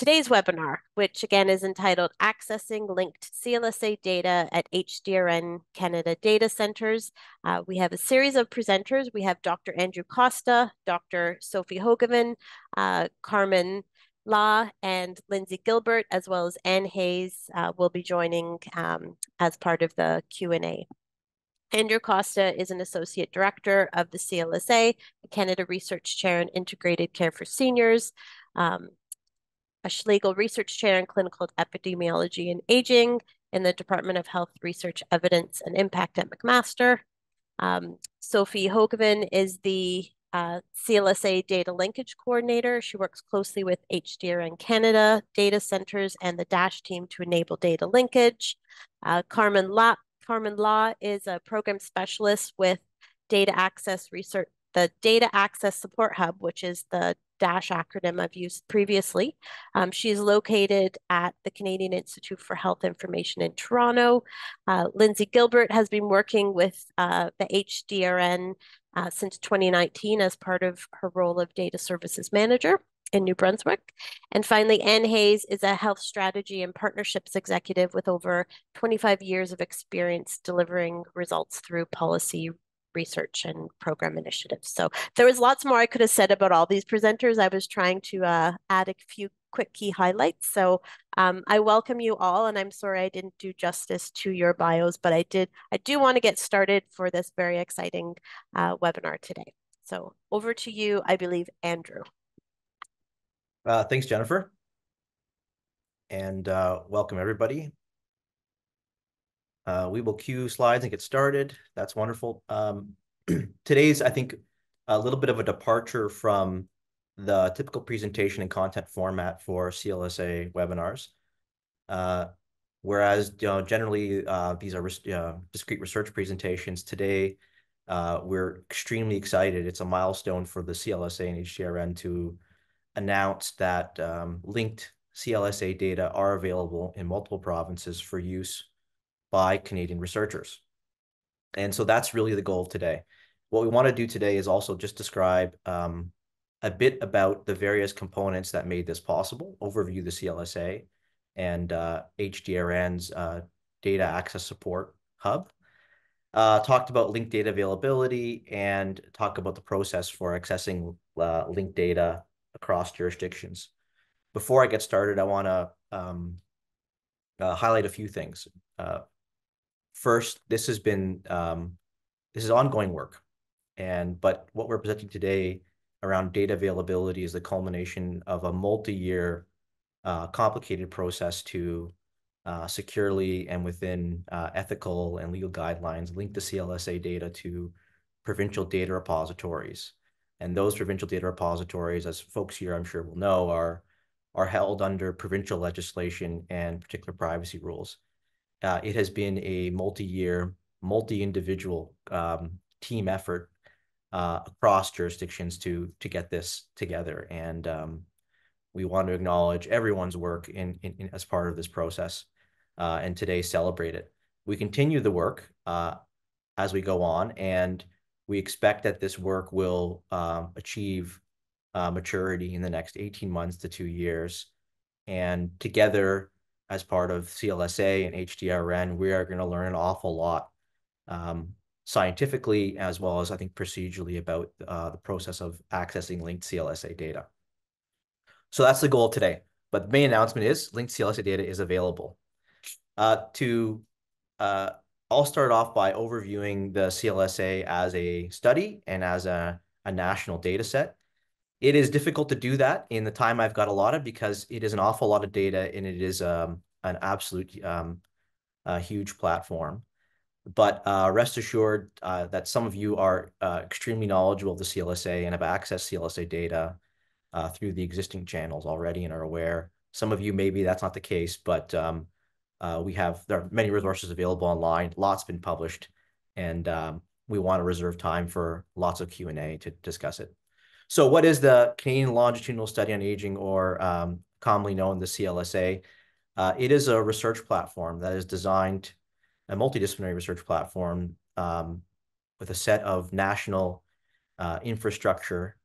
today's webinar, which again is entitled Accessing Linked CLSA Data at HDRN Canada Data Centers. Uh, we have a series of presenters. We have Dr. Andrew Costa, Dr. Sophie Hogeveen, uh, Carmen La, and Lindsey Gilbert, as well as Anne Hayes uh, will be joining um, as part of the Q&A. Andrew Costa is an Associate Director of the CLSA, Canada Research Chair in Integrated Care for Seniors, um, a Schlegel Research Chair in Clinical Epidemiology and Aging in the Department of Health Research Evidence and Impact at McMaster. Um, Sophie Hogeveen is the uh, CLSA Data Linkage Coordinator. She works closely with HDRN Canada data centers and the DASH team to enable data linkage. Uh, Carmen La Carmen La is a program specialist with Data Access Research, the Data Access Support Hub, which is the DASH acronym I've used previously. Um, she's located at the Canadian Institute for Health Information in Toronto. Uh, Lindsey Gilbert has been working with uh, the HDRN uh, since 2019 as part of her role of Data Services Manager in New Brunswick. And finally, Anne Hayes is a health strategy and partnerships executive with over 25 years of experience delivering results through policy research and program initiatives. So there was lots more I could have said about all these presenters. I was trying to uh, add a few quick key highlights. So um, I welcome you all, and I'm sorry I didn't do justice to your bios, but I did. I do want to get started for this very exciting uh, webinar today. So over to you, I believe, Andrew. Uh, thanks, Jennifer. And uh, welcome everybody. Uh, we will cue slides and get started. That's wonderful. Um, today's, I think, a little bit of a departure from the typical presentation and content format for CLSA webinars. Uh, whereas you know, generally uh, these are uh, discrete research presentations, today uh, we're extremely excited. It's a milestone for the CLSA and HDRN to announce that um, linked CLSA data are available in multiple provinces for use by Canadian researchers. And so that's really the goal today. What we want to do today is also just describe um, a bit about the various components that made this possible, overview the CLSA and uh, HDRN's uh, data access support hub, uh, talked about linked data availability and talk about the process for accessing uh, linked data across jurisdictions. Before I get started, I want to um, uh, highlight a few things. First, this has been um, this is ongoing work, and but what we're presenting today around data availability is the culmination of a multi-year, uh, complicated process to uh, securely and within uh, ethical and legal guidelines link the CLSA data to provincial data repositories and those provincial data repositories, as folks here I'm sure will know, are, are held under provincial legislation and particular privacy rules. Uh, it has been a multi-year, multi-individual um, team effort uh, across jurisdictions to to get this together, and um, we want to acknowledge everyone's work in, in, in as part of this process, uh, and today celebrate it. We continue the work uh, as we go on, and we expect that this work will um, achieve uh, maturity in the next 18 months to two years. And together, as part of CLSA and HDRN, we are going to learn an awful lot um, scientifically as well as I think procedurally about uh, the process of accessing linked CLSA data. So that's the goal today. But the main announcement is linked CLSA data is available. Uh, to uh, I'll start off by overviewing the CLSA as a study and as a, a national data set. It is difficult to do that in the time I've got allotted because it is an awful lot of data and it is um, an absolute um, huge platform. But uh, rest assured uh, that some of you are uh, extremely knowledgeable of the CLSA and have accessed CLSA data uh, through the existing channels already and are aware. Some of you, maybe that's not the case, but um, uh, we have there are many resources available online. Lots been published, and um, we want to reserve time for lots of Q and A to discuss it. So, what is the Canadian Longitudinal Study on Aging, or um, commonly known the CLSA? Uh, it is a research platform that is designed, a multidisciplinary research platform um, with a set of national uh, infrastructure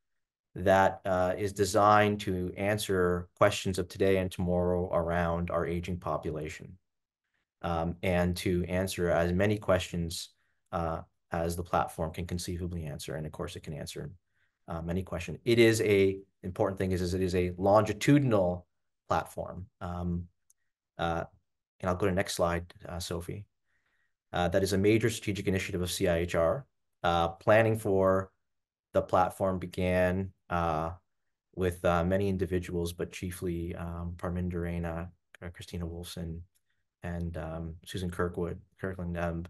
that uh, is designed to answer questions of today and tomorrow around our aging population um, and to answer as many questions uh, as the platform can conceivably answer. And of course, it can answer uh, many questions. It is a important thing is, is it is a longitudinal platform. Um, uh, and I'll go to next slide, uh, Sophie. Uh, that is a major strategic initiative of CIHR. Uh, planning for the platform began uh, with uh, many individuals, but chiefly um, Christina Wolfson, and um, Susan Kirkwood, Kirkland. Um,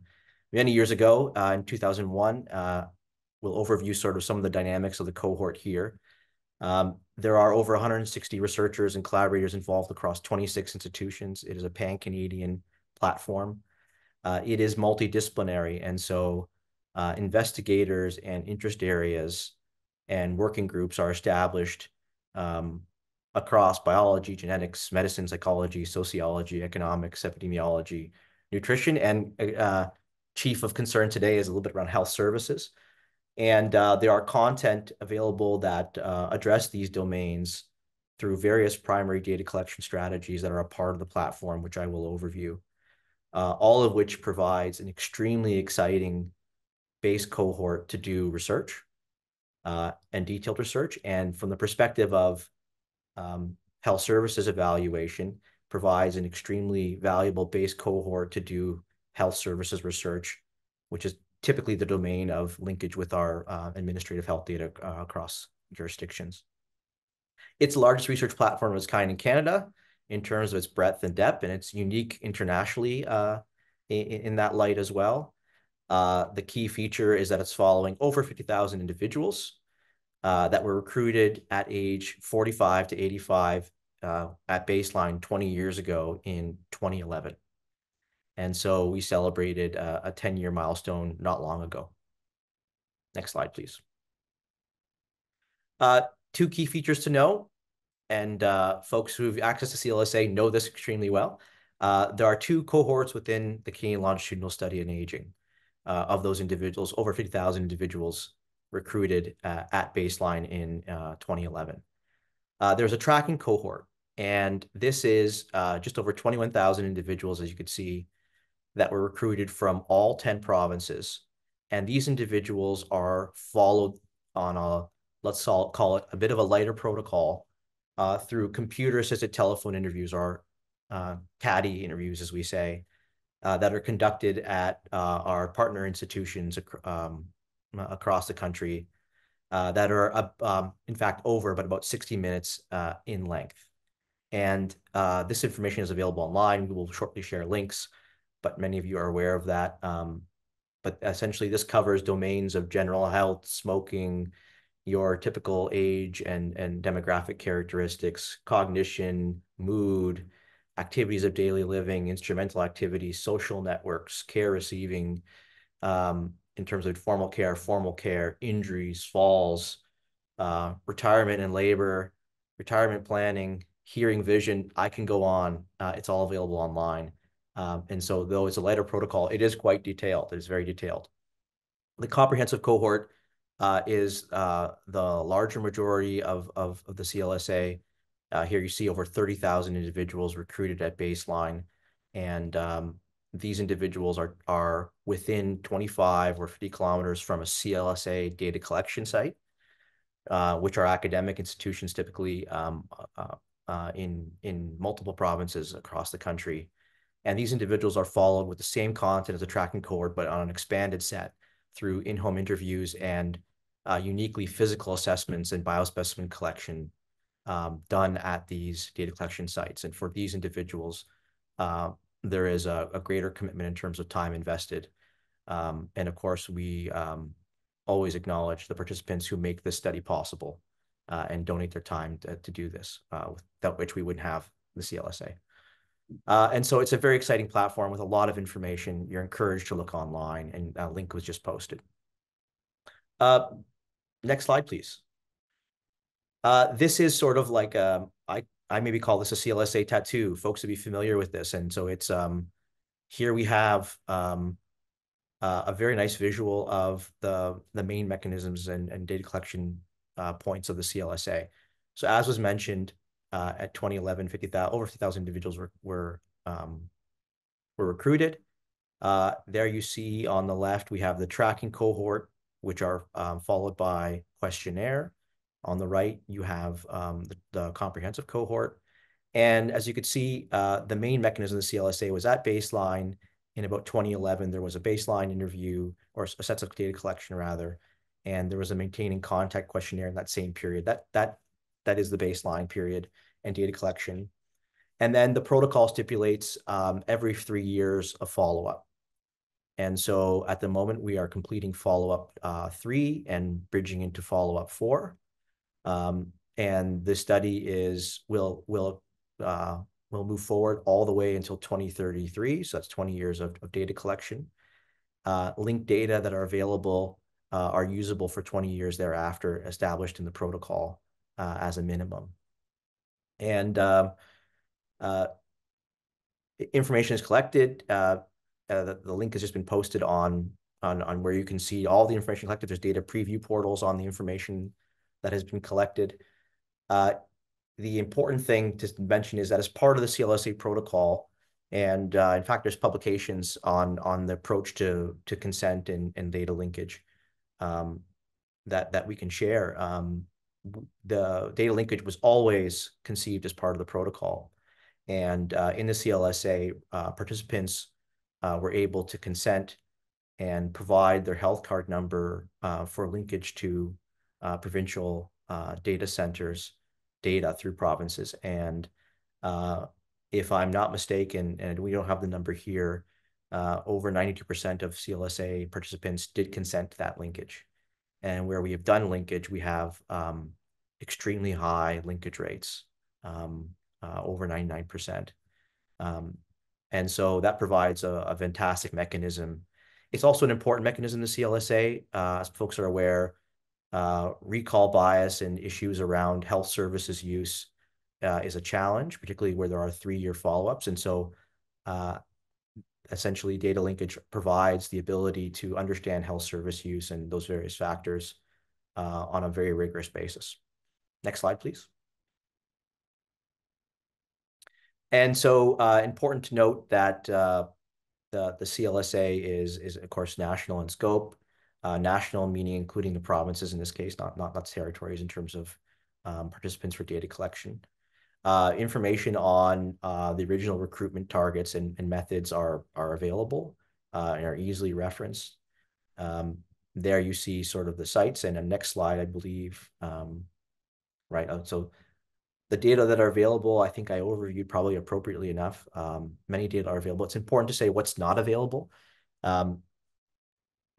many years ago, in 2001, uh, we'll overview sort of some of the dynamics of the cohort here. Um, there are over 160 researchers and collaborators involved across 26 institutions. It is a pan-Canadian platform. Uh, it is multidisciplinary, and so uh, investigators and interest areas and working groups are established um, across biology, genetics, medicine, psychology, sociology, economics, epidemiology, nutrition, and uh, chief of concern today is a little bit around health services. And uh, there are content available that uh, address these domains through various primary data collection strategies that are a part of the platform, which I will overview, uh, all of which provides an extremely exciting base cohort to do research and detailed research. And from the perspective of um, health services evaluation, provides an extremely valuable base cohort to do health services research, which is typically the domain of linkage with our uh, administrative health data uh, across jurisdictions. It's largest research platform of its kind in Canada in terms of its breadth and depth, and it's unique internationally uh, in, in, that light as well. Uh, the key feature is that it's following over 50,000 individuals uh, that were recruited at age 45 to 85 uh, at baseline 20 years ago in 2011. And so we celebrated uh, a 10 year milestone not long ago. Next slide, please. Uh, two key features to know, and uh, folks who have access to CLSA know this extremely well. There are two cohorts within the Canadian Longitudinal Study in Aging. Of those individuals, over 50,000 individuals recruited at baseline in 2011. there's a tracking cohort, and this is just over 21,000 individuals, as you can see, that were recruited from all 10 provinces. And these individuals are followed on a, let's call it a bit of a lighter protocol uh, through computer-assisted telephone interviews or uh, CATI interviews, as we say, uh, that are conducted at uh, our partner institutions ac um, across the country uh, that are, um, in fact, over but about 60 minutes uh, in length. And this information is available online. We will shortly share links but many of you are aware of that. Um, but essentially, this covers domains of general health, smoking, your typical age and, and demographic characteristics, cognition, mood, activities of daily living, instrumental activities, social networks, care receiving, um, in terms of formal care, formal care, injuries, falls, uh, retirement and labor, retirement planning, hearing, vision. I can go on. Uh, it's all available online. Um, and so though it's a lighter protocol, it is quite detailed. It is very detailed. The comprehensive cohort uh, is uh, the larger majority of, of, of the CLSA. Uh, here you see over 30,000 individuals recruited at baseline. And um, these individuals are, are within 25 or 50 kilometers from a CLSA data collection site, uh, which are academic institutions typically um, uh, uh, in, in multiple provinces across the country. And these individuals are followed with the same content as a tracking cohort, but on an expanded set through in-home interviews and uh, uniquely physical assessments and biospecimen collection um, done at these data collection sites. And for these individuals, uh, there is a, a, greater commitment in terms of time invested. Um, and of course, we um, always acknowledge the participants who make this study possible uh, and donate their time to, to do this, uh, without which we wouldn't have the CLSA. Uh, and so it's a very exciting platform with a lot of information. You're encouraged to look online, and a link was just posted. Uh, next slide, please. Uh, this is sort of like a, um, I, I maybe call this a CLSA tattoo. Folks would be familiar with this. And so it's um, here we have um, uh, a very nice visual of the, the main mechanisms and, and data collection uh, points of the CLSA. So as was mentioned, uh, at 2011, 50,000 over 50,000 individuals were were um, were recruited. Uh, there you see on the left we have the tracking cohort, which are um, followed by questionnaire. On the right you have um, the, the, comprehensive cohort, and as you could see, uh, the main mechanism of the CLSA was at baseline. In about 2011, there was a baseline interview or a sets of data collection rather, and there was a maintaining contact questionnaire in that same period. That that that is the baseline period and data collection. And then the protocol stipulates um, every three years of follow-up. And so at the moment, we are completing follow-up uh, three and bridging into follow-up four. Um, and the study is will will uh, will move forward all the way until 2033. So that's 20 years of, of data collection. Uh, linked data that are available uh, are usable for 20 years thereafter, established in the protocol uh, as a minimum. And um, uh, information is collected. Uh, uh, the, the, link has just been posted on, on, on where you can see all the information collected. There's data preview portals on the information that has been collected. Uh, the important thing to mention is that as part of the CLSA protocol, and uh, in fact, there's publications on on the approach to to consent and, and data linkage um, that that we can share. Um, the data linkage was always conceived as part of the protocol. And uh, in the CLSA, uh, participants uh, were able to consent and provide their health card number uh, for linkage to uh, provincial uh, data centers data through provinces. And if I'm not mistaken, and we don't have the number here, over 92% of CLSA participants did consent to that linkage. And where we have done linkage, we have um, extremely high linkage rates, um, uh, over 99%. Um, and so that provides a, a, fantastic mechanism. It's also an important mechanism, the CLSA, uh, as folks are aware, uh, recall bias and issues around health services use uh, is a challenge, particularly where there are three-year follow-ups. And so uh, essentially data linkage provides the ability to understand health service use and those various factors uh, on a very rigorous basis. Next slide, please. And so uh, important to note that uh, the, the CLSA is, is, of course, national in scope. Uh, national meaning including the provinces in this case, not, not, not territories in terms of um, participants for data collection. Uh, information on uh, the original recruitment targets and, and methods are, are available uh, and are easily referenced. Um, there you see sort of the sites and the next slide, I believe, um, right? Uh, so the data that are available, I think I overviewed probably appropriately enough. Um, many data are available. It's important to say what's not available. Um,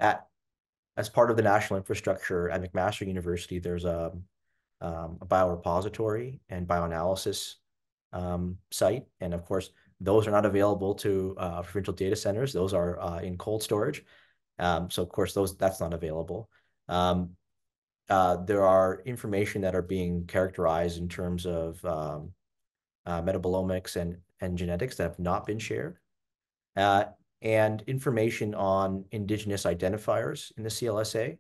at as part of the national infrastructure at McMaster University, there's a um, a biorepository and bioanalysis um, site. And of course, those are not available to uh, provincial data centers. Those are uh, in cold storage. Um, so of course, those that's not available. Um, uh, there are information that are being characterized in terms of um, uh, metabolomics and, and genetics that have not been shared. Uh, and information on indigenous identifiers in the CLSA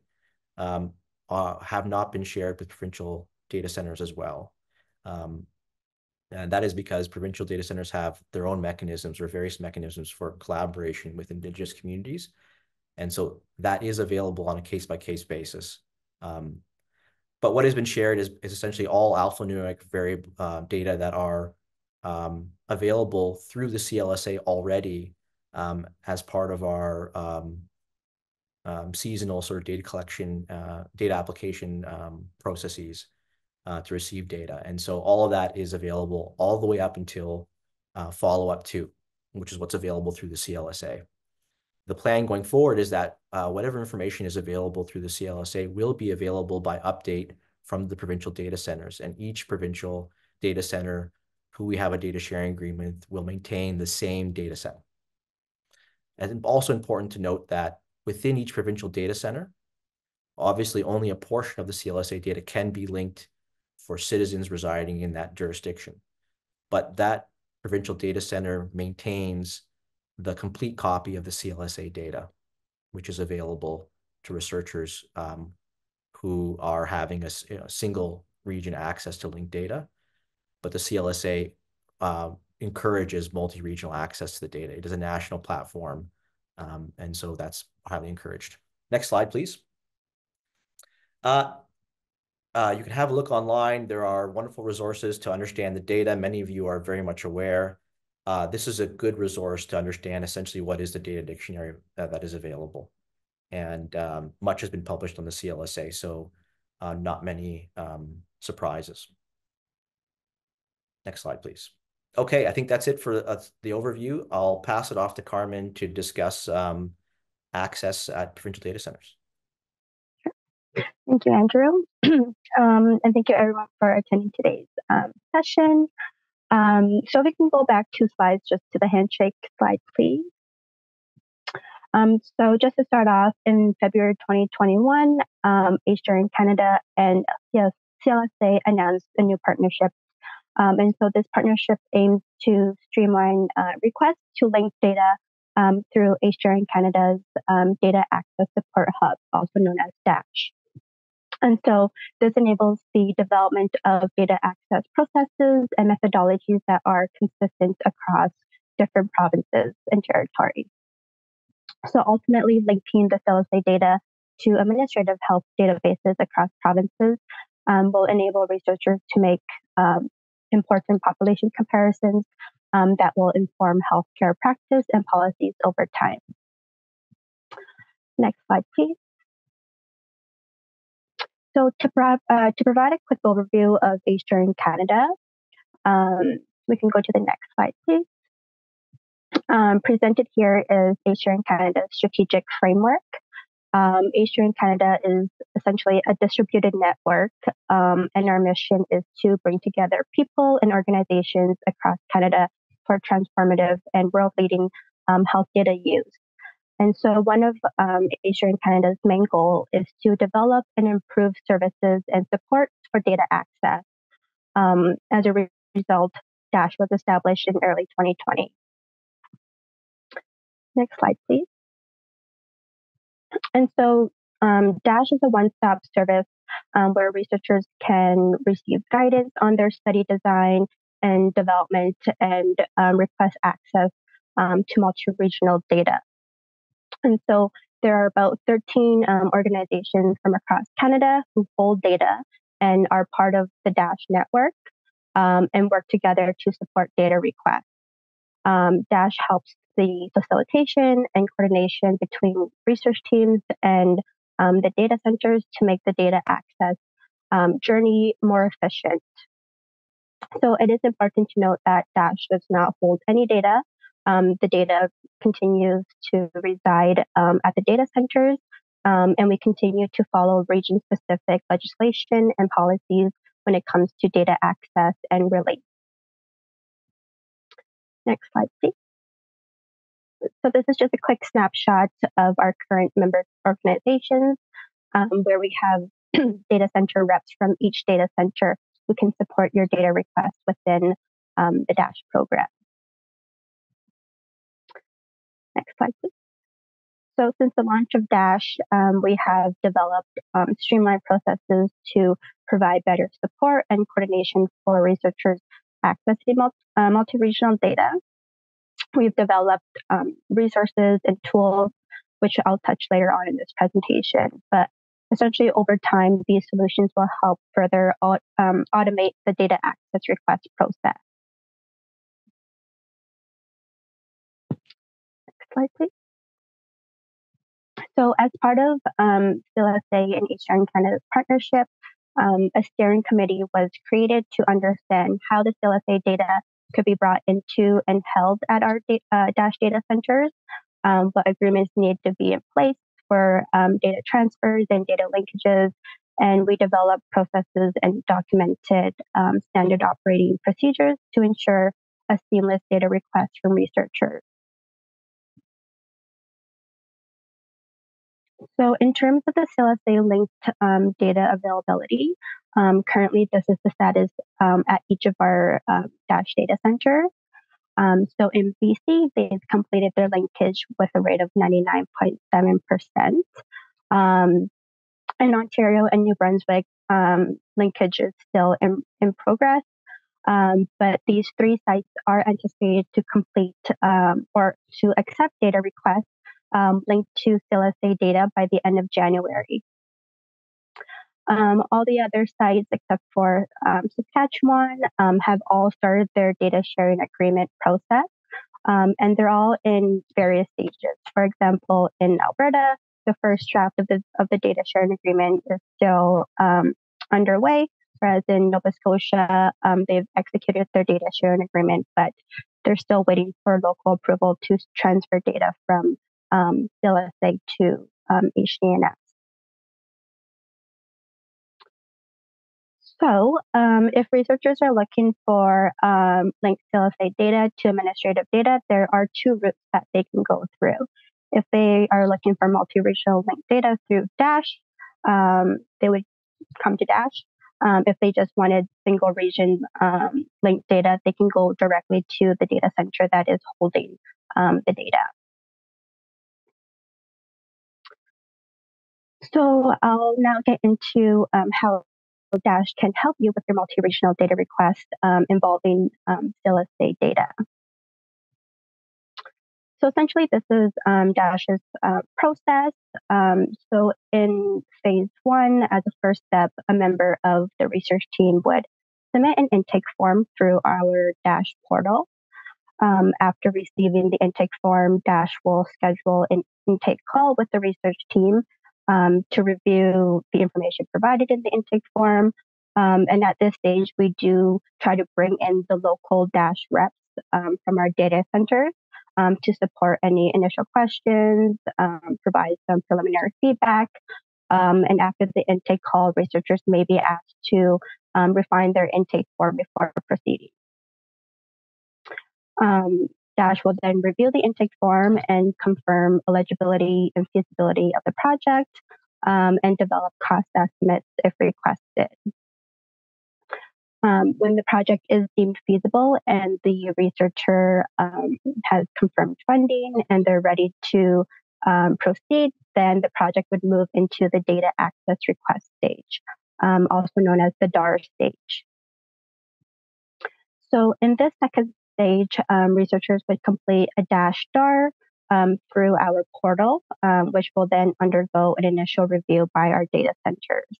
um, uh, have not been shared with provincial data centers as well. Um, and that is because provincial data centers have their own mechanisms or various mechanisms for collaboration with Indigenous communities. And so that is available on a case-by-case basis. Um, but what has been shared is, is essentially all alphanumeric variable uh, data that are um, available through the CLSA already um, as part of our um, um, seasonal sort of data collection, uh, data application um, processes uh, to receive data. And so all of that is available all the way up until uh, follow-up two, which is what's available through the CLSA. The plan going forward is that uh, whatever information is available through the CLSA will be available by update from the provincial data centers. And each provincial data center who we have a data sharing agreement will maintain the same data set. And also important to note that within each provincial data center. Obviously, only a portion of the CLSA data can be linked for citizens residing in that jurisdiction. But that provincial data center maintains the complete copy of the CLSA data, which is available to researchers um, who are having a you know, single region access to linked data, but the CLSA uh, encourages multi-regional access to the data. It is a national platform, um, and so that's highly encouraged. Next slide, please. Uh, uh, you can have a look online. There are wonderful resources to understand the data. Many of you are very much aware. Uh, this is a good resource to understand essentially what is the data dictionary uh, that is available. And um, much has been published on the CLSA, so uh, not many um, surprises. Next slide, please. Okay, I think that's it for uh, the overview. I'll pass it off to Carmen to discuss um, access at provincial data centers. Thank you, Andrew. um, and thank you everyone for attending today's um, session. Um, so if we can go back two slides just to the handshake slide, please. Um, so just to start off, in February 2021, um, in Canada and CLSA announced a new partnership. Um, and so this partnership aims to streamline uh, requests to link data um, through HDRN Canada's um, Data Access Support Hub, also known as DASH. And so this enables the development of data access processes and methodologies that are consistent across different provinces and territories. So ultimately linking the CLSA data to administrative health databases across provinces um, will enable researchers to make um, important population comparisons um, that will inform healthcare practice and policies over time. Next slide, please. So to, pro- uh, to provide a quick overview of in Canada, um, we can go to the next slide, please. Um, presented here is in Canada's strategic framework. Um, in Canada is essentially a distributed network, um, and our mission is to bring together people and organizations across Canada for transformative and world-leading um, health data use. And so one of um, in Canada's main goal is to develop and improve services and support for data access. Um, as a re- result, DASH was established in early 2020. Next slide, please. And so um, DASH is a one-stop service um, where researchers can receive guidance on their study design and development and um, request access um, to multi-regional data. And so there are about 13 um, organizations from across Canada who hold data and are part of the DASH network um, and work together to support data requests. DASH helps the facilitation and coordination between research teams and um, the data centers to make the data access um, journey more efficient. So it is important to note that DASH does not hold any data um, the data continues to reside um, at the data centers, um, and we continue to follow region specific legislation and policies when it comes to data access and release. Next slide, please. So this is just a quick snapshot of our current member organizations, um, where we have data center reps from each data center who can support your data requests within um, the DASH program. Next slide, please. So since the launch of Dash, um, we have developed um, streamlined processes to provide better support and coordination for researchers accessing multi, uh, multi-regional data. We've developed um, resources and tools, which I'll touch later on in this presentation. But essentially, over time, these solutions will help further um, automate the data access request process. Next slide, please. So as part of um, CLSA and HDRN Canada's partnership, um, a steering committee was created to understand how the CLSA data could be brought into and held at our da- uh, Dash data centers, um, what agreements need to be in place for um, data transfers and data linkages. And we develop processes and documented um, standard operating procedures to ensure a seamless data request from researchers. So, in terms of the CLSA linked um, data availability, um, currently this is the status um, at each of our uh, Dash data centers. Um, so, in BC, they've completed their linkage with a rate of 99.7%. Um, in Ontario and New Brunswick, linkage is still in, in progress. Um, but these three sites are anticipated to complete um, or to accept data requests um, linked to CLSA data by the end of January. Um, all the other sites, except for um, Saskatchewan, um, have all started their data sharing agreement process. and they're all in various stages. For example, in Alberta, the first draft of the of the data sharing agreement is still um, underway, whereas in Nova Scotia, um, they've executed their data sharing agreement, but they're still waiting for local approval to transfer data from um, CLSA to um, HDNS. So, um, if researchers are looking for um, linked CLSA data to administrative data, there are two routes that they can go through. If they are looking for multi-regional linked data through Dash, um, they would come to Dash. Um, if they just wanted single region um, linked data, they can go directly to the data center that is holding um, the data. So I'll now get into um, how Dash can help you with your multi-regional data request um, involving um, CLSA data. So essentially, this is um, Dash's uh, process. Um, so in phase one, as a first step, a member of the research team would submit an intake form through our Dash portal. Um, after receiving the intake form, Dash will schedule an intake call with the research team um, to review the information provided in the intake form. Um, and at this stage, we do try to bring in the local Dash reps um, from our data centers um, to support any initial questions, um, provide some preliminary feedback. Um, and after the intake call, researchers may be asked to refine their intake form before proceeding. Um, Dash will then review the intake form and confirm eligibility and feasibility of the project um, and develop cost estimates if requested. Um, when the project is deemed feasible and the researcher um, has confirmed funding and they're ready to um, proceed, then the project would move into the data access request stage, um, also known as the DAR stage. So in this second stage, um, researchers would complete a dash DAR um, through our portal, which will then undergo an initial review by our data centers.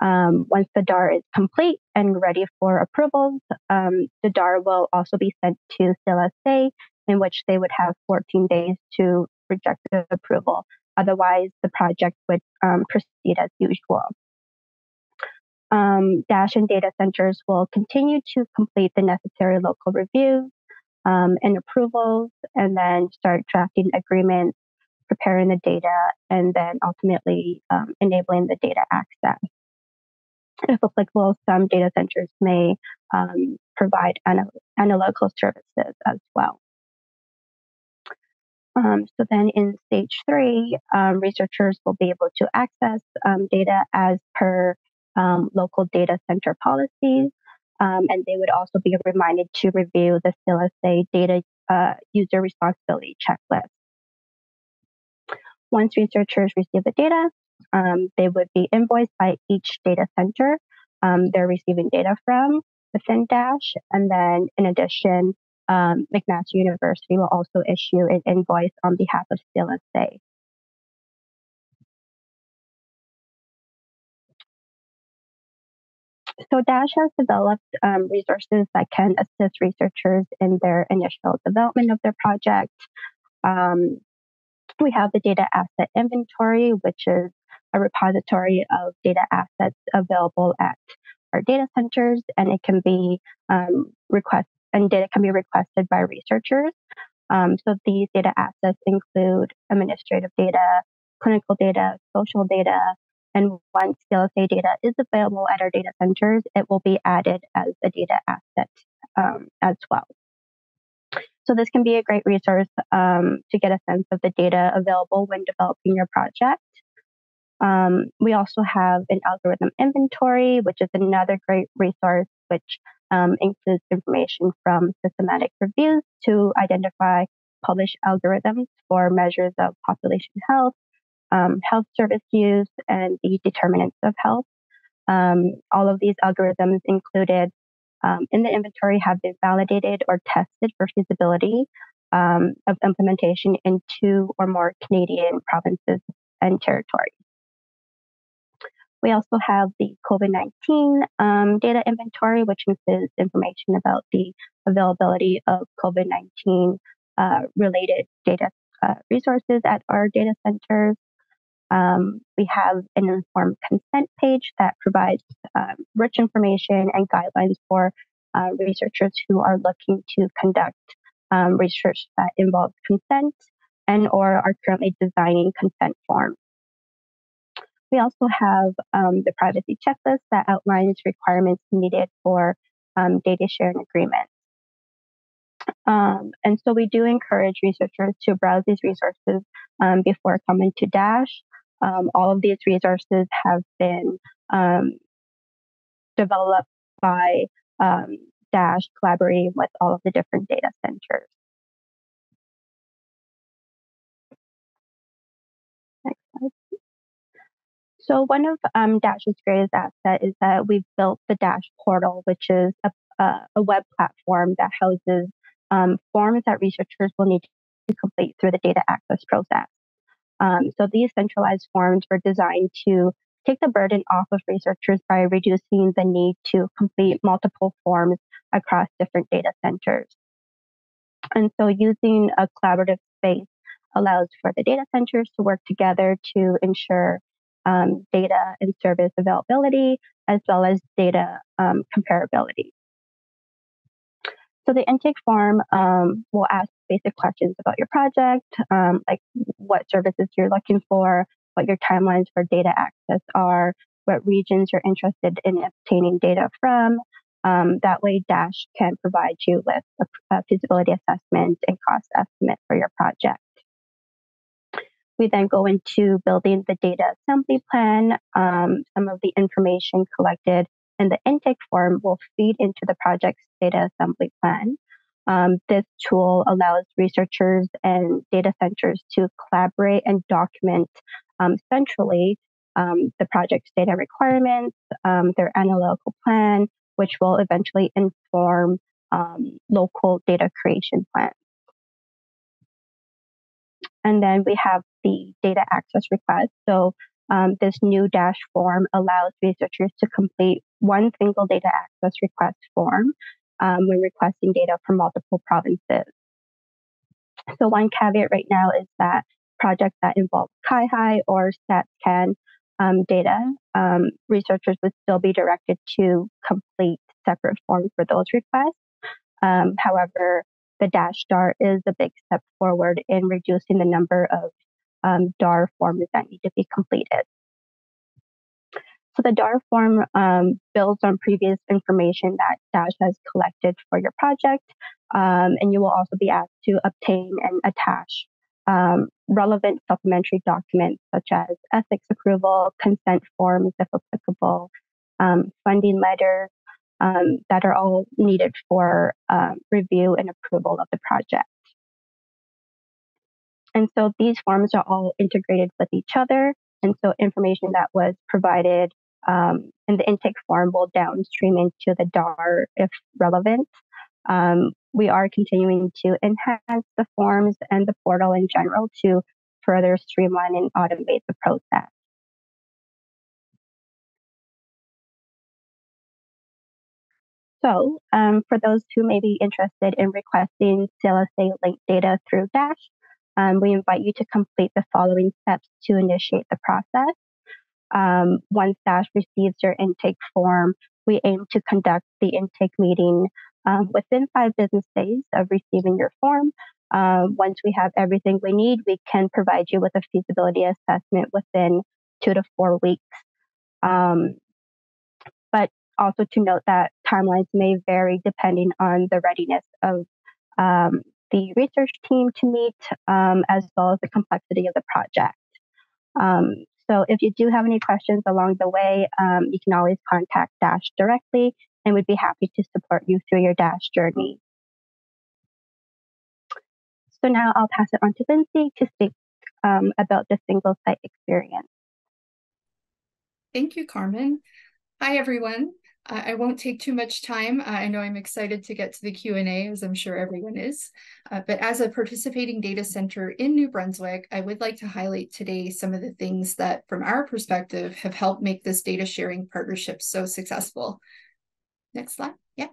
Um, once the DAR is complete and ready for approvals, um, the DAR will also be sent to CLSA, in which they would have 14 days to reject the approval. Otherwise, the project would um, proceed as usual. Um, Dash and data centers will continue to complete the necessary local reviews um, and approvals, and then start drafting agreements, preparing the data, and then ultimately um, enabling the data access. If applicable, some data centers may um, provide analytical services as well. Um, so then in stage three, um, researchers will be able to access um, data as per um, local data center policies, um, and they would also be reminded to review the CLSA data uh, user responsibility checklist. Once researchers receive the data, um, they would be invoiced by each data center um, they're receiving data from within Dash. And then in addition, um, McMaster University will also issue an invoice on behalf of CLSA. So Dash has developed um, resources that can assist researchers in their initial development of their project. Um, we have the data asset inventory, which is a repository of data assets available at our data centers, and it can be um, request and data can be requested by researchers. Um, so these data assets include administrative data, clinical data, social data, and once CLSA data is available at our data centers, it will be added as a data asset um, as well. So this can be a great resource um, to get a sense of the data available when developing your project. Um, we also have an algorithm inventory, which is another great resource, which um, includes information from systematic reviews to identify published algorithms for measures of population health, um, health service use, and the determinants of health. Um, all of these algorithms included um, in the inventory have been validated or tested for feasibility um, of implementation in two or more Canadian provinces and territories. We also have the COVID 19 um, data inventory, which includes information about the availability of COVID 19 uh, related data uh, resources at our data centers. Um, we have an informed consent page that provides um, rich information and guidelines for uh, researchers who are looking to conduct um, research that involves consent and or are currently designing consent forms. We also have um, the privacy checklist that outlines requirements needed for um, data sharing agreements. Um, and so we do encourage researchers to browse these resources um, before coming to Dash. Um, all of these resources have been um, developed by Dash collaborating with all of the different data centers. So one of um, Dash's greatest assets is that we've built the Dash portal, which is a, a, a web platform that houses um, forms that researchers will need to complete through the data access process. Um, so these centralized forms were designed to take the burden off of researchers by reducing the need to complete multiple forms across different data centers. And so using a collaborative space allows for the data centers to work together to ensure um, data and service availability as well as data um, comparability. So the intake form um, will ask basic questions about your project, um, like what services you're looking for, what your timelines for data access are, what regions you're interested in obtaining data from. Um, that way, Dash can provide you with a, a feasibility assessment and cost estimate for your project. We then go into building the data assembly plan. Um, some of the information collected in the intake form will feed into the project's data assembly plan. Um, this tool allows researchers and data centers to collaborate and document um, centrally um, the project's data requirements, um, their analytical plan, which will eventually inform um, local data creation plans. And then we have the data access request. So um, this new dash form allows researchers to complete one single data access request form um, when requesting data from multiple provinces. So one caveat right now is that projects that involve CIHI or StatsCan um, data, um, researchers would still be directed to complete separate forms for those requests. Um, however, the dash DAR is a big step forward in reducing the number of um, DAR forms that need to be completed. So the DAR form um, builds on previous information that Dash has collected for your project, um, and you will also be asked to obtain and attach um, relevant supplementary documents such as ethics approval, consent forms if applicable, um, funding letters um, that are all needed for um, review and approval of the project. And so these forms are all integrated with each other. And so information that was provided um, in the intake form will downstream into the DAR if relevant. Um, we are continuing to enhance the forms and the portal in general to further streamline and automate the process. So, um, for those who may be interested in requesting CLSA linked data through Dash, um, we invite you to complete the following steps to initiate the process. Um, once Dash receives your intake form, we aim to conduct the intake meeting um, within five business days of receiving your form. Uh, once we have everything we need, we can provide you with a feasibility assessment within two to four weeks. Um, but also to note that timelines may vary depending on the readiness of um, the research team to meet, um, as well as the complexity of the project. So if you do have any questions along the way, um, you can always contact Dash directly and we'd be happy to support you through your Dash journey. So now I'll pass it on to Lindsey to speak um, about the single site experience. Thank you, Carmen. Hi, everyone. I won't take too much time. I know I'm excited to get to the Q&A, as I'm sure everyone is. Uh, but as a participating data center in New Brunswick, I would like to highlight today some of the things that, from our perspective, have helped make this data sharing partnership so successful. Next slide. Yeah.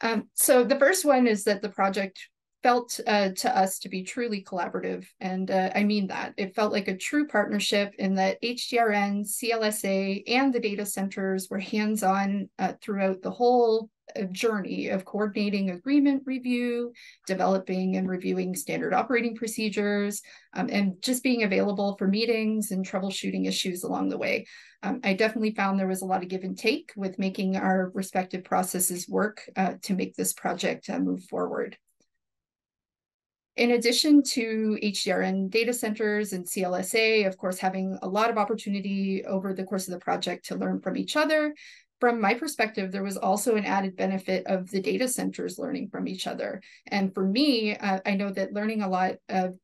Um, so the first one is that the project felt uh, to us to be truly collaborative. And uh, I mean that. It felt like a true partnership in that HDRN, CLSA, and the data centers were hands on uh, throughout the whole uh, journey of coordinating agreement review, developing and reviewing standard operating procedures, um, and just being available for meetings and troubleshooting issues along the way. Um, I definitely found there was a lot of give and take with making our respective processes work uh, to make this project uh, move forward. In addition to HDRN data centers and CLSA, of course, having a lot of opportunity over the course of the project to learn from each other, from my perspective, there was also an added benefit of the data centers learning from each other. And for me, uh, I know that learning a lot of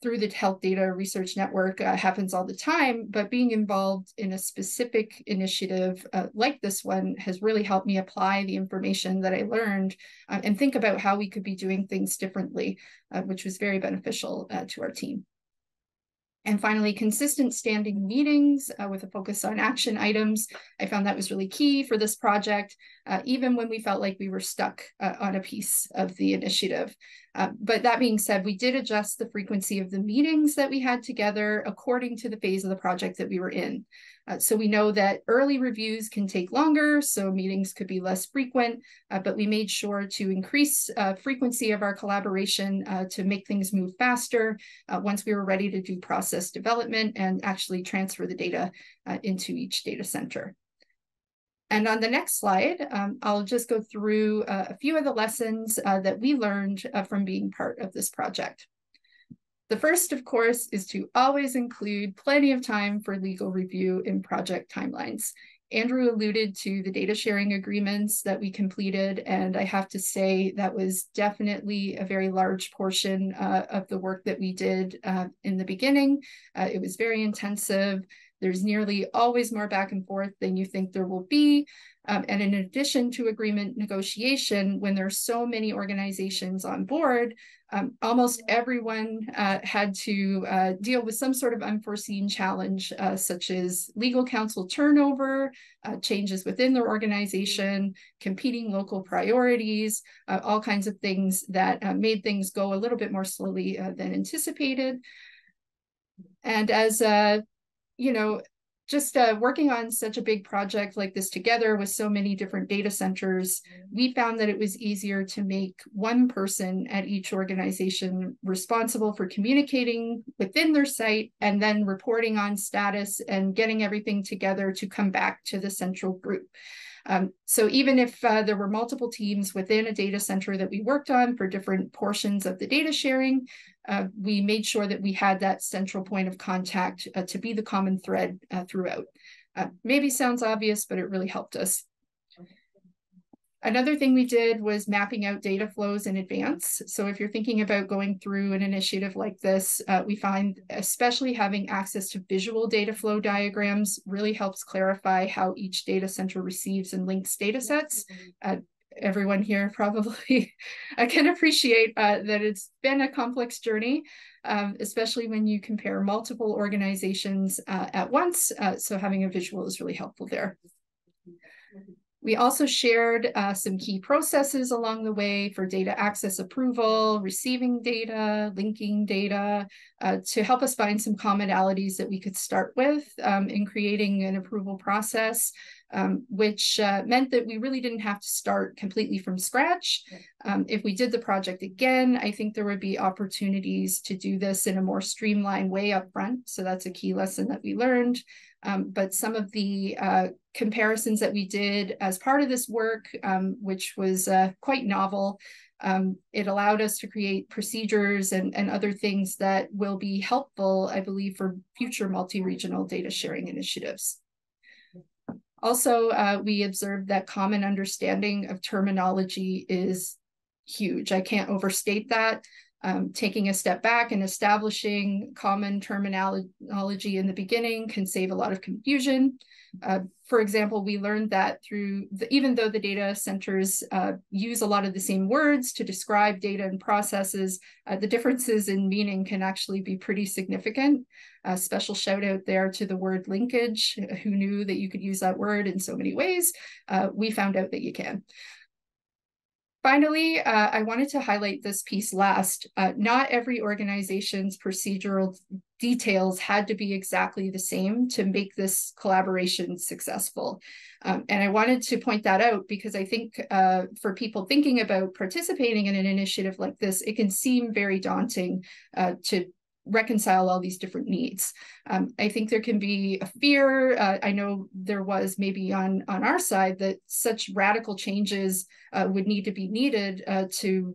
through the Health Data Research Network uh, happens all the time, but being involved in a specific initiative uh, like this one has really helped me apply the information that I learned uh, and think about how we could be doing things differently, uh, which was very beneficial uh, to our team. And finally, consistent standing meetings uh, with a focus on action items. I found that was really key for this project, uh, even when we felt like we were stuck uh, on a piece of the initiative. Uh, but that being said, we did adjust the frequency of the meetings that we had together according to the phase of the project that we were in. Uh, so we know that early reviews can take longer, so meetings could be less frequent, uh, but we made sure to increase uh, frequency of our collaboration uh, to make things move faster uh, once we were ready to do process development and actually transfer the data uh, into each data center. And on the next slide, um, I'll just go through a few of the lessons that we learned from being part of this project. The first, of course, is to always include plenty of time for legal review in project timelines. Andrew alluded to the data sharing agreements that we completed, and I have to say that was definitely a very large portion uh, of the work that we did uh, in the beginning. Uh, it was very intensive. There's nearly always more back and forth than you think there will be. Um, and in addition to agreement negotiation, when there's so many organizations on board, um, almost everyone uh, had to uh, deal with some sort of unforeseen challenge, uh, such as legal counsel turnover, uh, changes within their organization, competing local priorities, uh, all kinds of things that uh, made things go a little bit more slowly than anticipated. And as you know, just uh, working on such a big project like this together with so many different data centers, we found that it was easier to make one person at each organization responsible for communicating within their site and then reporting on status and getting everything together to come back to the central group. Um, so even if uh, there were multiple teams within a data center that we worked on for different portions of the data sharing, uh, we made sure that we had that central point of contact uh, to be the common thread uh, throughout. Uh, maybe sounds obvious, but it really helped us. Another thing we did was mapping out data flows in advance. So if you're thinking about going through an initiative like this, uh, we find especially having access to visual data flow diagrams really helps clarify how each data center receives and links data sets. Everyone here probably I can appreciate uh, that it's been a complex journey, um, especially when you compare multiple organizations uh, at once. Uh, so having a visual is really helpful there. We also shared uh, some key processes along the way for data access approval, receiving data, linking data, uh, to help us find some commonalities that we could start with um, in creating an approval process, um, which uh, meant that we really didn't have to start completely from scratch. Um, if we did the project again, I think there would be opportunities to do this in a more streamlined way up front. So that's a key lesson that we learned. Um, but some of the uh, comparisons that we did as part of this work, um, which was uh, quite novel, um, it allowed us to create procedures and, and other things that will be helpful, I believe, for future multi-regional data sharing initiatives. Also, uh, we observed that common understanding of terminology is huge. I can't overstate that. Um, taking a step back and establishing common terminology in the beginning can save a lot of confusion. Uh, for example, we learned that through the, even though the data centers uh, use a lot of the same words to describe data and processes, uh, the differences in meaning can actually be pretty significant. A special shout out there to the word linkage. Who knew that you could use that word in so many ways? Uh, we found out that you can. Finally, uh, I wanted to highlight this piece last. Uh, not every organization's procedural details had to be exactly the same to make this collaboration successful. Um, and I wanted to point that out because I think uh, for people thinking about participating in an initiative like this, it can seem very daunting uh, to reconcile all these different needs. Um, I think there can be a fear. Uh, I know there was maybe on on our side that such radical changes uh, would need to be needed uh, to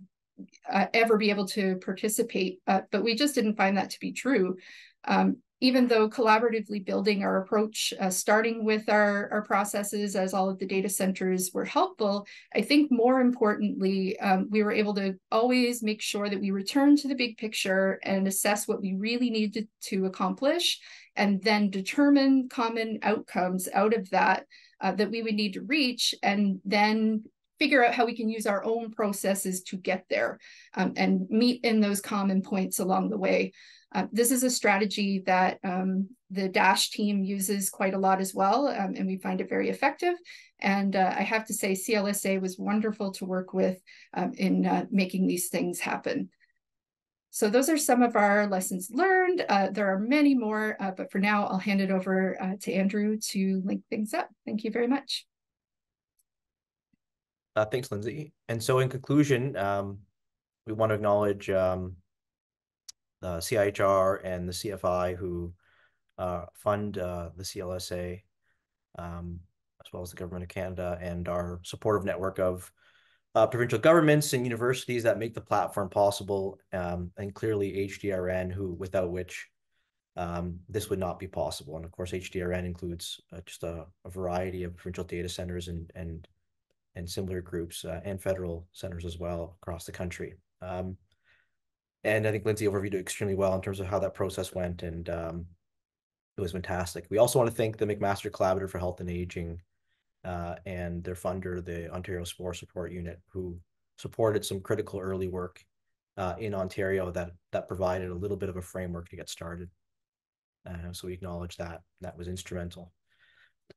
uh, ever be able to participate, uh, but we just didn't find that to be true. Um, even though collaboratively building our approach, uh, starting with our, our processes as all of the data centers were helpful, I think more importantly, um, we were able to always make sure that we return to the big picture and assess what we really needed to accomplish, and then determine common outcomes out of that uh, that we would need to reach, and then figure out how we can use our own processes to get there um, and meet in those common points along the way. Uh, this is a strategy that um, the DASH team uses quite a lot as well, um, and we find it very effective. And uh, I have to say, CLSA was wonderful to work with um, in uh, making these things happen. So those are some of our lessons learned. Uh, there are many more, uh, but for now, I'll hand it over to Andrew to link things up. Thank you very much. thanks, Lindsey. And so in conclusion, um, we want to acknowledge um, the CIHR and the CFI who uh, fund uh, the CLSA, um, as well as the Government of Canada and our supportive network of uh, provincial governments and universities that make the platform possible, um, and clearly HDRN, who without which um, this would not be possible. And of course, HDRN includes uh, just a, a, variety of provincial data centers and and and similar groups uh, and federal centers as well across the country. Um, and I think Lindsey overviewed it extremely well in terms of how that process went, and um, it was fantastic. We also want to thank the McMaster Collaborative for Health and Aging uh, and their funder, the Ontario SPOR Support Unit, who supported some critical early work uh, in Ontario that that provided a little bit of a framework to get started. Uh, so we acknowledge that that was instrumental.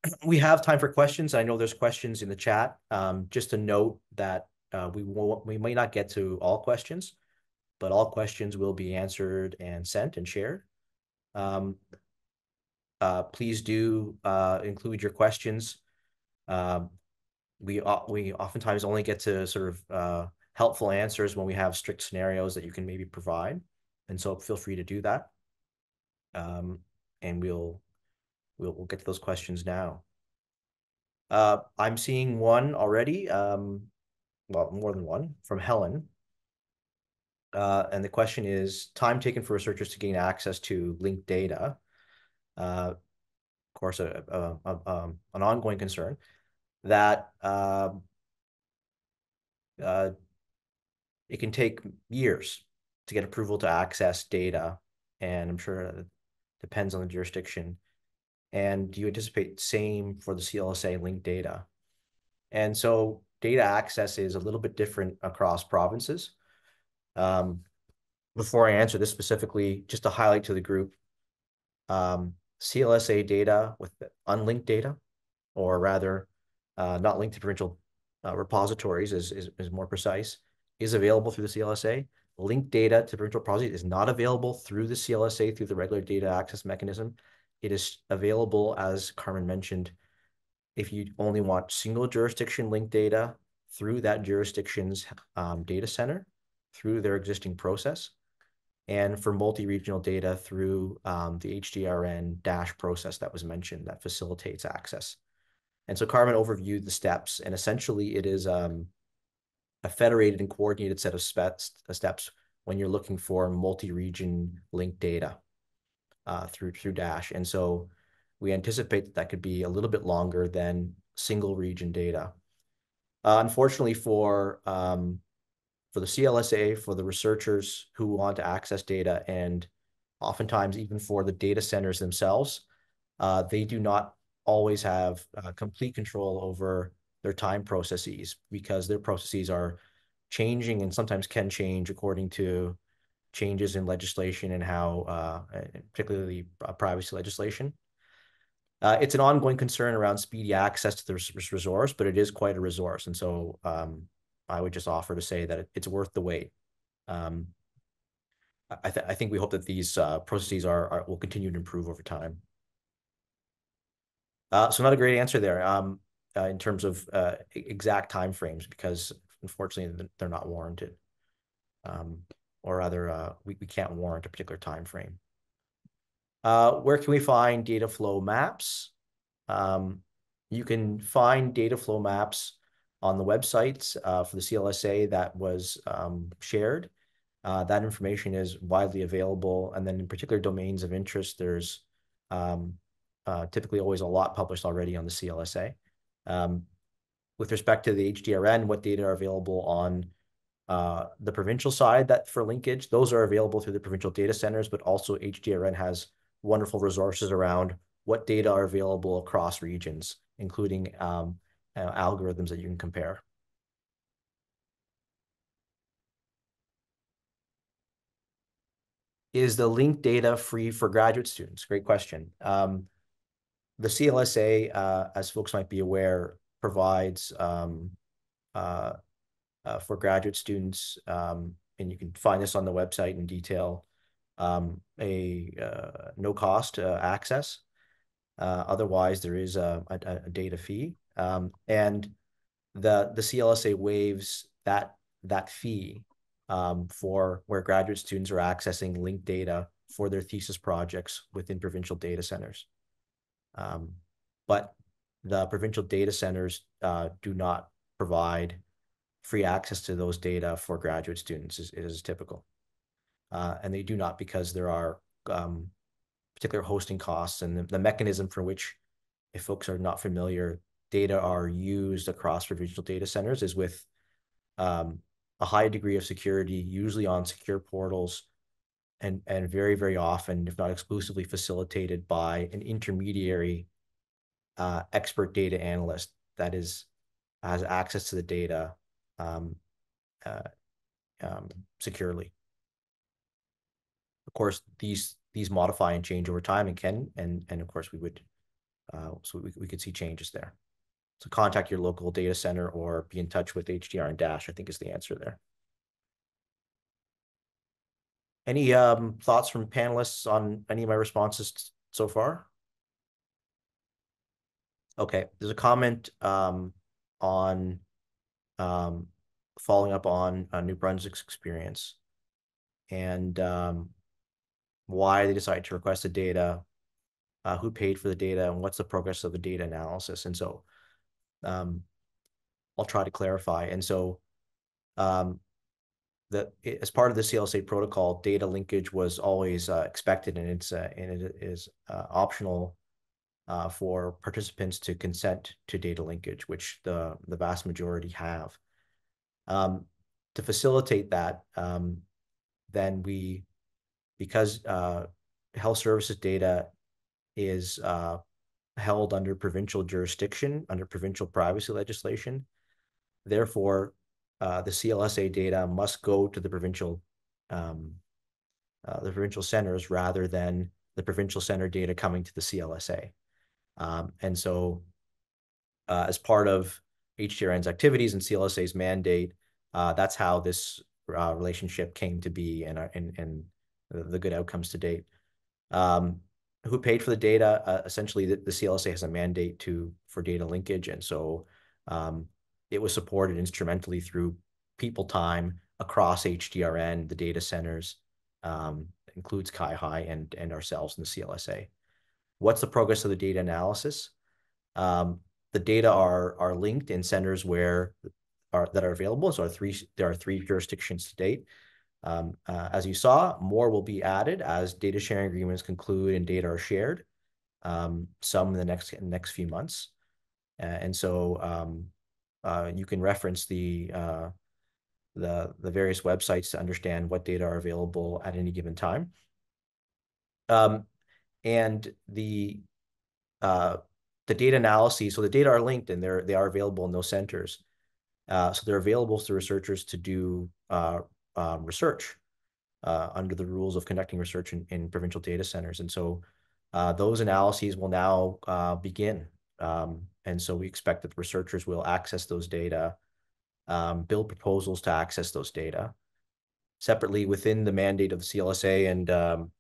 we have time for questions. I know there's questions in the chat. Um, just to note that uh, we will we might not get to all questions but all questions will be answered and sent and shared. Um, uh, please do uh, include your questions. Um, we we oftentimes only get to sort of uh, helpful answers when we have strict scenarios that you can maybe provide, and so feel free to do that. Um, and we'll we'll we'll get to those questions now. Uh, I'm seeing one already. Um, well, more than one from Helen. Uh, and the question is time taken for researchers to gain access to linked data. Uh, of course, a, a, a, um, an ongoing concern that um, uh, it can take years to get approval to access data. And I'm sure it depends on the jurisdiction. And do you anticipate same for the CLSA linked data? And so data access is a little bit different across provinces. Um, before I answer this specifically, just to highlight to the group, um, CLSA data with unlinked data, or rather, uh, not linked to provincial uh, repositories is, is, is more precise, is available through the CLSA. Linked data to provincial repositories is not available through the CLSA through the regular data access mechanism. It is available, as Carmen mentioned, if you only want single jurisdiction linked data through that jurisdiction's um, data center through their existing process and for multi-regional data through um, the HDRN DASH process that was mentioned that facilitates access. And so Carmen overviewed the steps, and essentially it is um, a federated and coordinated set of steps, steps when you're looking for multi-region linked data uh, through through DASH. And so we anticipate that that could be a little bit longer than single region data. Uh, unfortunately for um, for the CLSA, for the researchers who want to access data, and oftentimes even for the data centers themselves, uh, they do not always have uh, complete control over their time processes because their processes are changing and sometimes can change according to changes in legislation and how, uh, particularly privacy legislation. Uh, it's an ongoing concern around speedy access to the resource, but it is quite a resource. And so um, I would just offer to say that it's worth the wait. Um, I, th I, think we hope that these uh, processes are, are, will continue to improve over time. Uh, so not a great answer there um, uh, in terms of uh, exact timeframes because unfortunately they're not warranted. Um, or rather, uh, we, we can't warrant a particular time frame. Uh, where can we find data flow maps? Um, you can find data flow maps on the websites uh, for the CLSA that was um, shared. Uh, that information is widely available. And then in particular domains of interest, there's um, uh, typically always a lot published already on the CLSA. Um, with respect to the HDRN, what data are available on uh, the provincial side that for linkage, those are available through the provincial data centers, but also HDRN has wonderful resources around what data are available across regions, including um, uh, algorithms that you can compare. Is the linked data free for graduate students? Great question. Um, the CLSA, uh, as folks might be aware, provides um, uh, uh, for graduate students, um, and you can find this on the website in detail, um, a uh, no cost uh, access. Uh, otherwise, there is a, a, a data fee, um, and the the CLSA waives that that fee um, for where graduate students are accessing linked data for their thesis projects within provincial data centers. Um, but the provincial data centers uh, do not provide free access to those data for graduate students is, is typical. Uh, and they do not because there are um, particular hosting costs and the, the, mechanism for which, if folks are not familiar, data are used across provincial data centers is with um, a high degree of security, usually on secure portals, and and very very often, if not exclusively, facilitated by an intermediary uh, expert data analyst that is has access to the data um, uh, um, securely. Of course, these these modify and change over time and can and and of course we would uh, so we, we could see changes there. So contact your local data center or be in touch with HDRN DASH, I think is the answer there. Any um, thoughts from panelists on any of my responses so far? Okay, there's a comment um, on um, following up on uh, New Brunswick's experience and um, why they decided to request the data, uh, who paid for the data, and what's the progress of the data analysis. And so um, I'll try to clarify. And so um, the as part of the CLSA protocol, data linkage was always uh, expected, and it's uh, and it is uh, optional uh, for participants to consent to data linkage, which the, the vast majority have. Um, to facilitate that, um, then we, because uh, health services data is uh, held under provincial jurisdiction, under provincial privacy legislation, therefore, uh, the CLSA data must go to the provincial um, uh, the provincial centers rather than the provincial center data coming to the CLSA. Um, and so uh, as part of HDRN's activities and CLSA's mandate, uh, that's how this uh, relationship came to be and, and, and the good outcomes to date. Um, who paid for the data? Uh, essentially, the, the, CLSA has a mandate to for data linkage, and so um, it was supported instrumentally through people time across HDRN, the data centers, um, includes CIHI and and ourselves in the CLSA. What's the progress of the data analysis? Um, the data are are linked in centers where are that are available. So three there are three jurisdictions to date. Um, uh, as you saw, more will be added as data sharing agreements conclude and data are shared. Um, some in the next next few months, uh, and so um, uh, you can reference the uh, the, the various websites to understand what data are available at any given time. Um, and the uh, the data analyses, so the data are linked and they're they are available in those centers. Uh, so they're available to researchers to do um, research uh, under the rules of conducting research in, in provincial data centers. And so uh, those analyses will now uh, begin. Um, and so we expect that researchers will access those data, um, build proposals to access those data. Separately, within the mandate of the CLSA and um,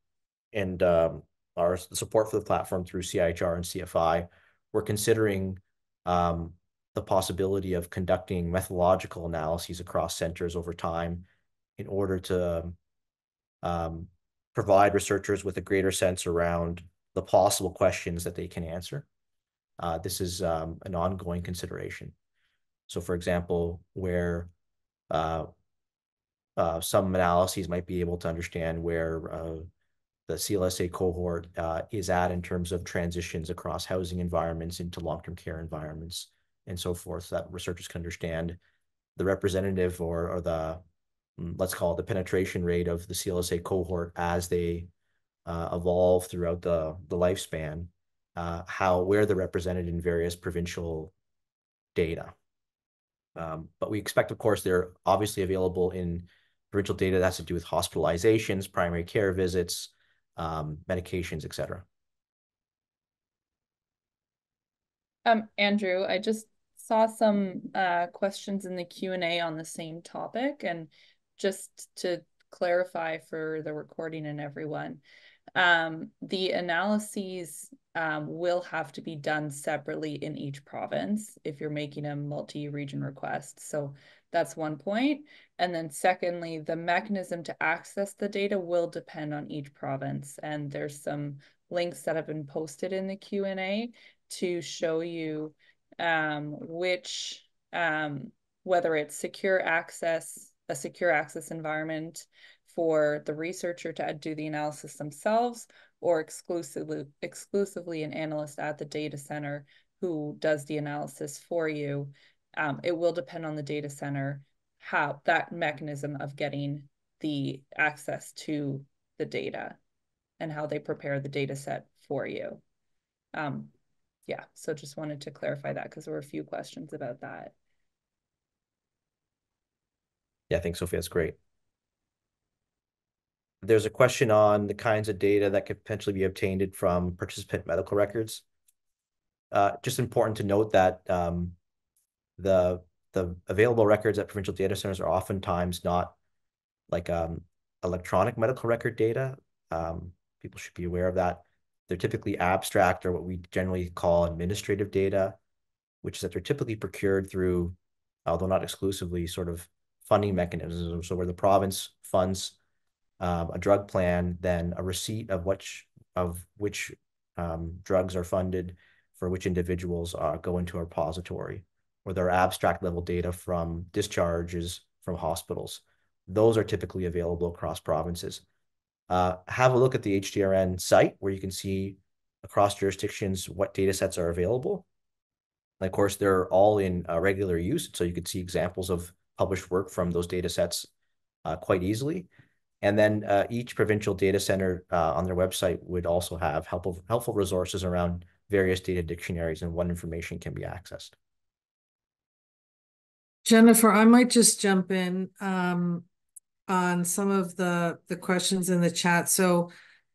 and um, our support for the platform through CIHR and CFI, we're considering um, the possibility of conducting methodological analyses across centers over time in order to um, provide researchers with a greater sense around the possible questions that they can answer. Uh, this is um, an ongoing consideration. So for example, where uh, uh, some analyses might be able to understand where uh, the CLSA cohort uh, is at in terms of transitions across housing environments into long-term care environments and so forth, so that researchers can understand the representative or, or the, let's call it the penetration rate of the CLSA cohort as they uh, evolve throughout the, the lifespan, uh, how, where they're represented in various provincial data. Um, but we expect, of course, they're obviously available in provincial data that has to do with hospitalizations, primary care visits, um, medications, et cetera. Um, Andrew, I just saw some uh, questions in the Q&A on the same topic and just to clarify for the recording and everyone, um, the analyses um, will have to be done separately in each province if you're making a multi-region request. So that's one point. And then secondly, the mechanism to access the data will depend on each province. And there's some links that have been posted in the Q&A to show you um, which, um, whether it's secure access, a secure access environment for the researcher to do the analysis themselves or exclusively exclusively an analyst at the data center who does the analysis for you um, it will depend on the data center how that mechanism of getting the access to the data and how they prepare the data set for you. Um, yeah, so just wanted to clarify that because there were a few questions about that. Yeah, thanks, Sophie. That's great. There's a question on the kinds of data that could potentially be obtained from participant medical records. Uh, just important to note that um, the the available records at provincial data centers are oftentimes not like um, electronic medical record data. Um, people should be aware of that. They're typically abstract or what we generally call administrative data, which is that they're typically procured through, although not exclusively, sort of funding mechanisms. So where the province funds um, a drug plan, then a receipt of which of which um, drugs are funded for which individuals uh, go into a repository or their abstract level data from discharges from hospitals. Those are typically available across provinces. Uh, have a look at the HDRN site where you can see across jurisdictions what data sets are available. And of course, they're all in uh, regular use, so you could see examples of published work from those data sets uh, quite easily. And then uh, each provincial data center uh, on their website would also have helpful, helpful resources around various data dictionaries and what information can be accessed. Jennifer, I might just jump in um, on some of the the questions in the chat. So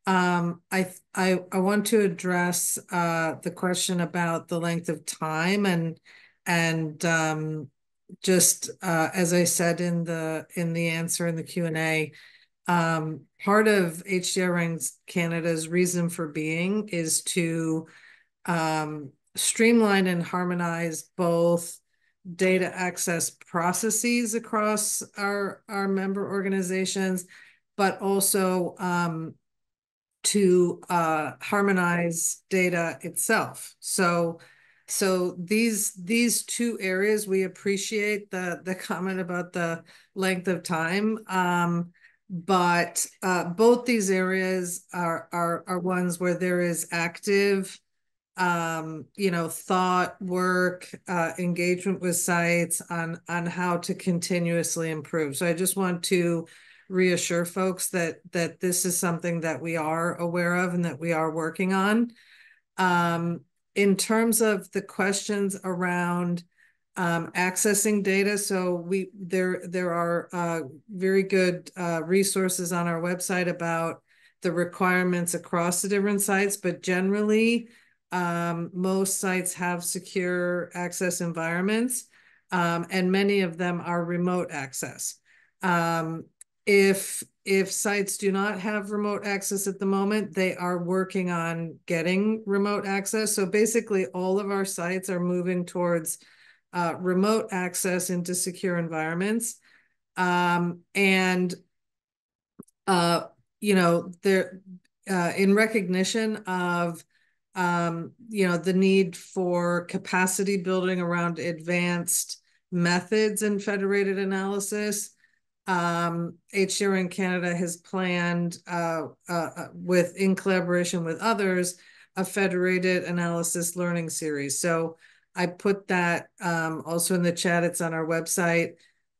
um, I, I I want to address uh, the question about the length of time and and um, just uh, as I said in the in the answer in the Q and A, um, part of HDRN Canada's reason for being is to um, streamline and harmonize both data access processes across our, our member organizations, but also um, to uh, harmonize data itself. So, so these these two areas, we appreciate the the comment about the length of time, um, but uh, both these areas are, are are ones where there is active um, you know, thought, work, uh, engagement with sites on on how to continuously improve. So I just want to reassure folks that that this is something that we are aware of and that we are working on. Um, in terms of the questions around um, accessing data, so we there there are uh, very good uh, resources on our website about the requirements across the different sites, but generally um, most sites have secure access environments, um, and many of them are remote access. Um, if if sites do not have remote access at the moment, they are working on getting remote access. So basically, all of our sites are moving towards uh, remote access into secure environments. Um, and, uh, you know, there, uh, in recognition of um, you know, the need for capacity building around advanced methods in federated analysis. Um, HDRN Canada has planned uh, uh, uh, with in collaboration with others a federated analysis learning series. So I put that um, also in the chat. It's on our website.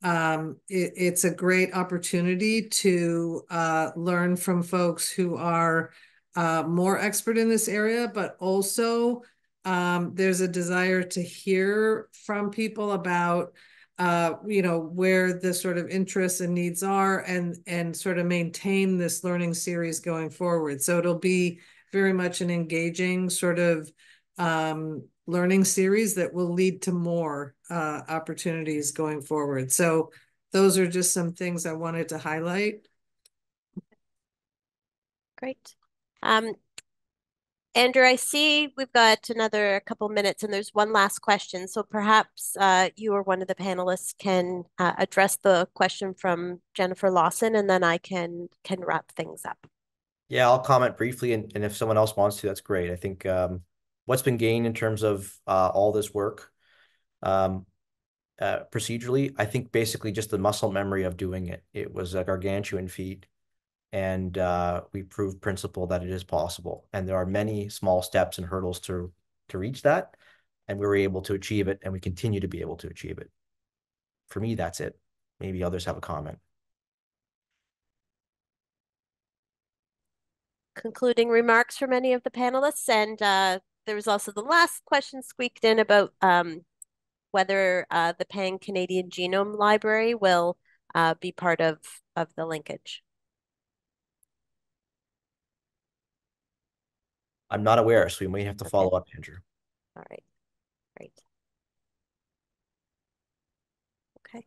Um, it, it's a great opportunity to uh, learn from folks who are uh, more expert in this area, but also um, there's a desire to hear from people about uh, you know where the sort of interests and needs are and and sort of maintain this learning series going forward. So it'll be very much an engaging sort of um, learning series that will lead to more uh, opportunities going forward. So those are just some things i wanted to highlight. Great. Um, Andrew, I see we've got another couple minutes and there's one last question. So perhaps uh, you or one of the panelists can uh, address the question from Jennifer Lawson and then I can can wrap things up. Yeah, I'll comment briefly and, and if someone else wants to, that's great. I think um, what's been gained in terms of uh, all this work um, uh, procedurally, I think basically just the muscle memory of doing it. It was a gargantuan feat and uh, we proved principle that it is possible. And there are many small steps and hurdles to to reach that, and we were able to achieve it, and we continue to be able to achieve it. For me, that's it. Maybe others have a comment. Concluding remarks from any of the panelists, and uh, there was also the last question squeaked in about um, whether uh, the Pan Canadian Genome Library will uh, be part of of the linkage. I'm not aware, so we may have to follow up, Andrew. All right, great. Okay.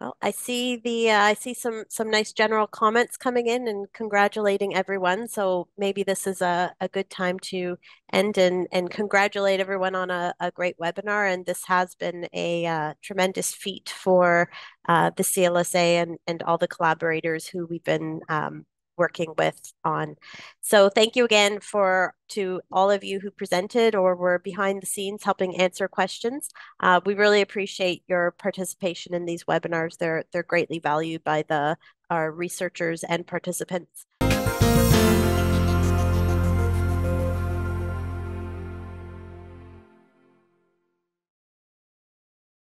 Well, I see the uh, I see some some nice general comments coming in and congratulating everyone. So maybe this is a, a good time to end and and congratulate everyone on a, a great webinar. And this has been a uh, tremendous feat for uh, the CLSA and and all the collaborators who we've been um, working with on. So thank you again for to all of you who presented or were behind the scenes helping answer questions. Uh, we really appreciate your participation in these webinars. They're they're greatly valued by the our researchers and participants.